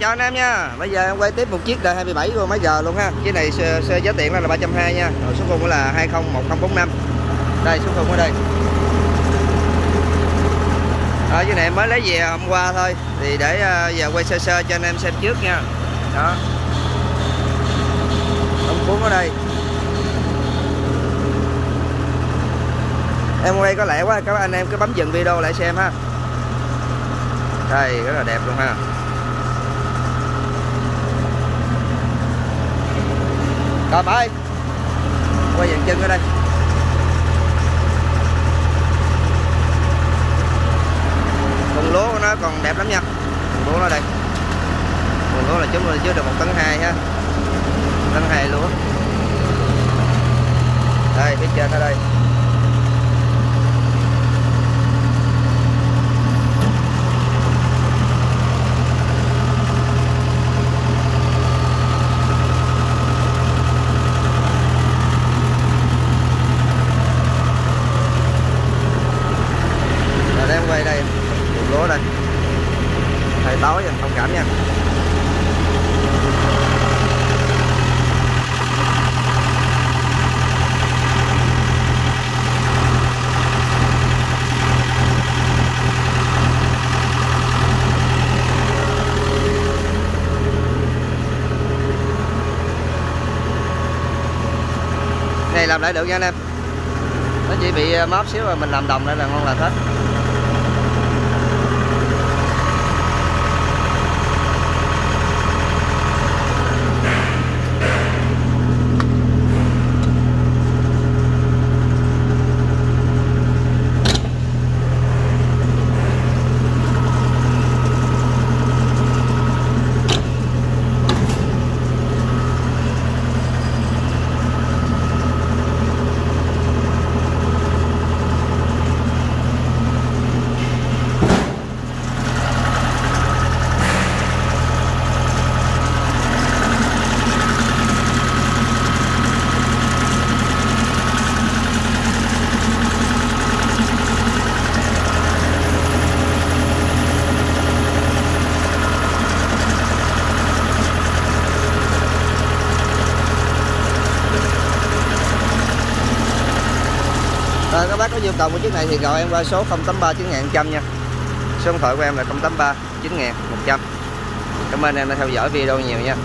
chào anh em nha. Bây giờ em quay tiếp một chiếc đời 27 của mấy giờ luôn ha. Chiếc này xe, xe giá tiền là 320 nha. Rồi số khung là 201045 Đây số khung ở đây. Ở Chiếc này em mới lấy về hôm qua thôi. Thì để uh, giờ quay sơ sơ cho anh em xem trước nha. Đó. Ông cuốn ở đây. Em quay có lẹ quá các anh em cứ bấm dừng video lại xem ha. Đây rất là đẹp luôn ha. Cầm ơi Quay dàn chân ở đây. Cùng lúa của nó còn đẹp lắm nha. Cùng lúa nó đây. Cùng lúa là chúng tôi chứa được một tấn hai ha. Tấn hai lúa. Đây, phía trên ở đây quay đây đường lúa đây hơi tối rồi thông cảm nha. Này, làm lại được nha anh em. Nó chỉ bị ờ, móp xíu rồi mình làm đồng lại là ngon là hết. Rồi các bác có nhu cầu mua chiếc này thì gọi em qua số 083 9100 nha. Số điện thoại của em là 083 9100. Cảm ơn em đã theo dõi video nhiều nha.